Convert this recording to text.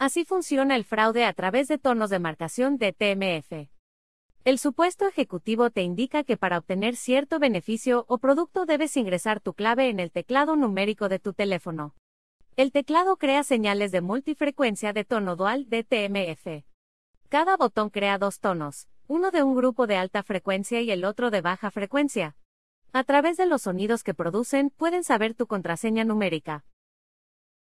Así funciona el fraude a través de tonos de marcación de TMF. El supuesto ejecutivo te indica que para obtener cierto beneficio o producto debes ingresar tu clave en el teclado numérico de tu teléfono. El teclado crea señales de multifrecuencia de tono dual DTMF. Cada botón crea dos tonos, uno de un grupo de alta frecuencia y el otro de baja frecuencia. A través de los sonidos que producen, pueden saber tu contraseña numérica.